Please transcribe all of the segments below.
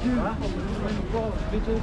Bitte.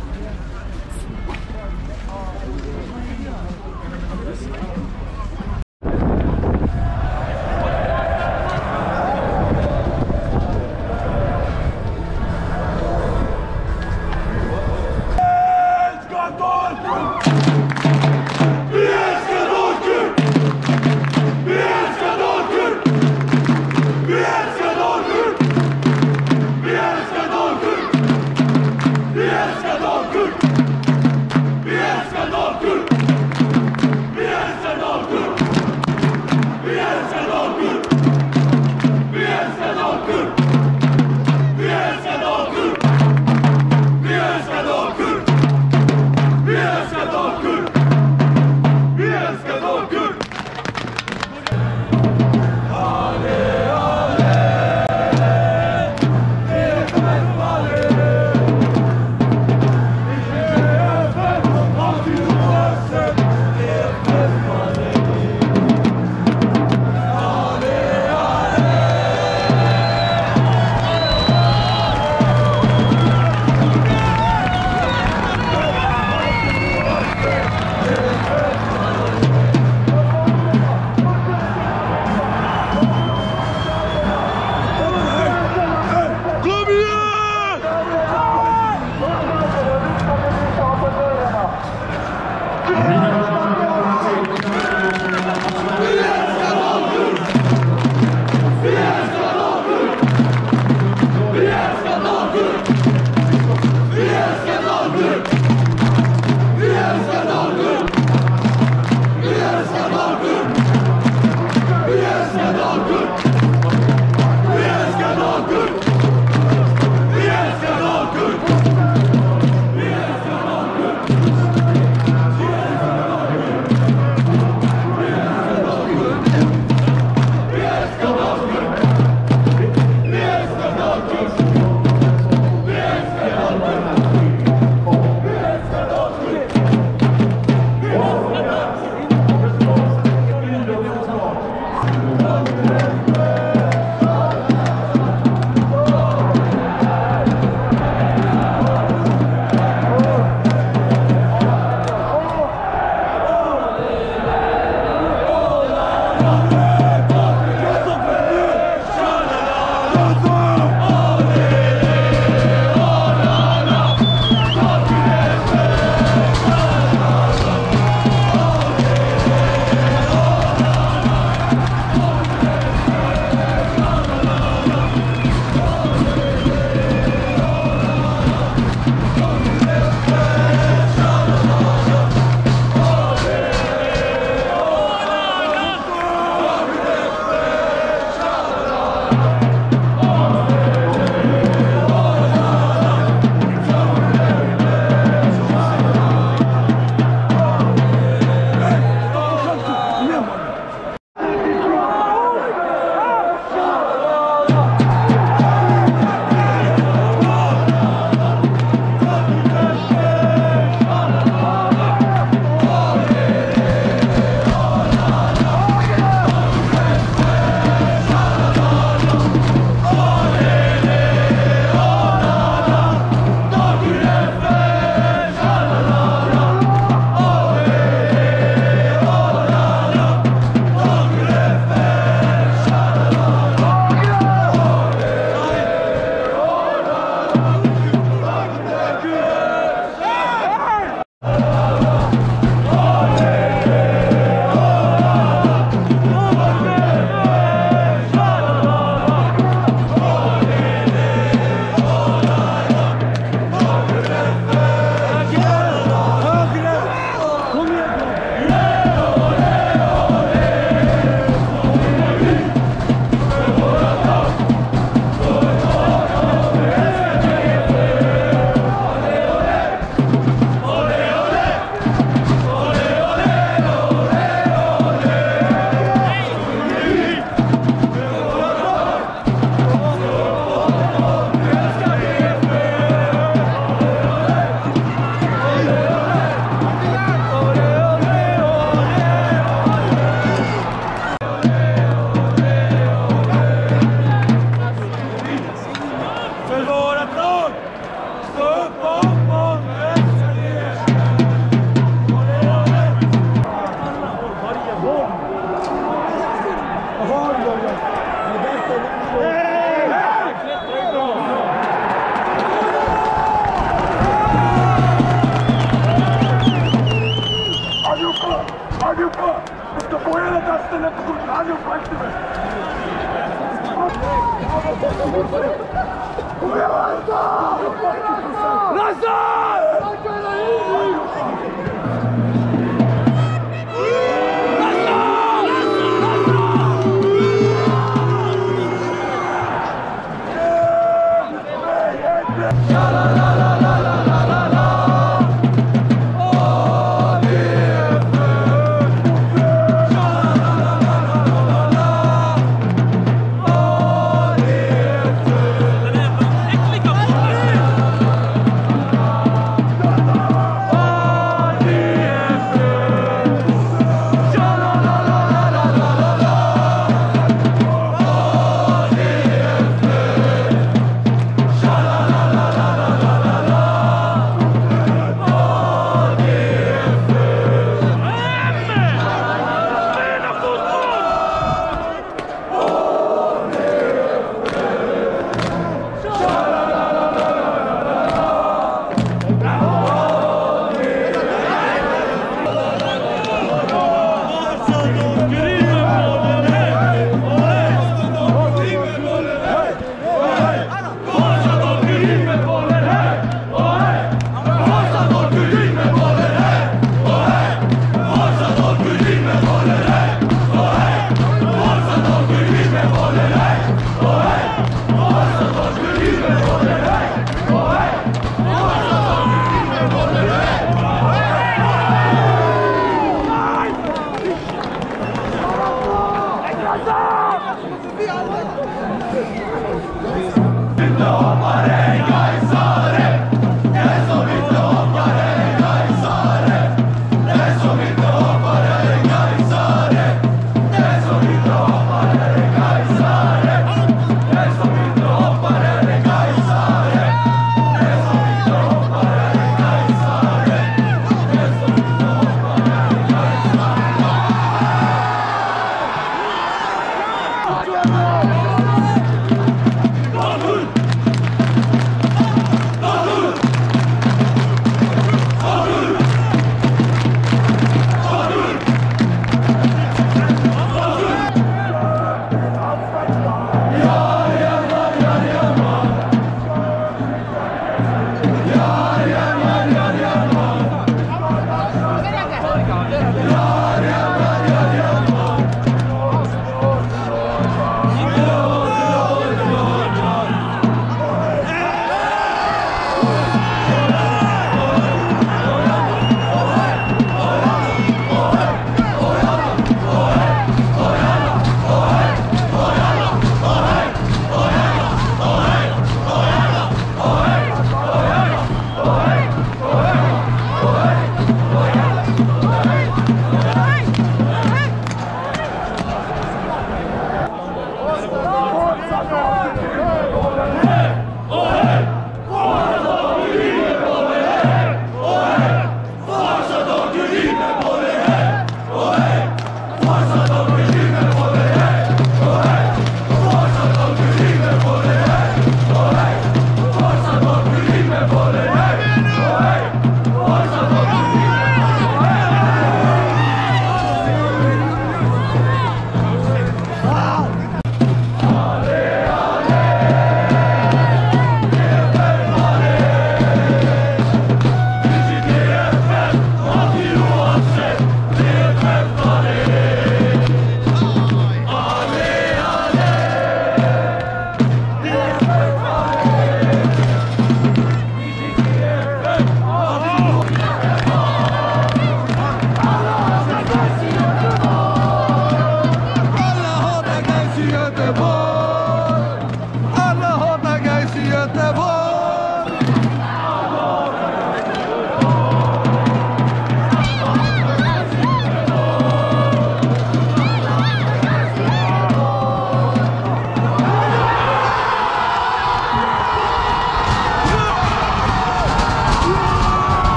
Glória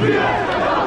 Vietnã!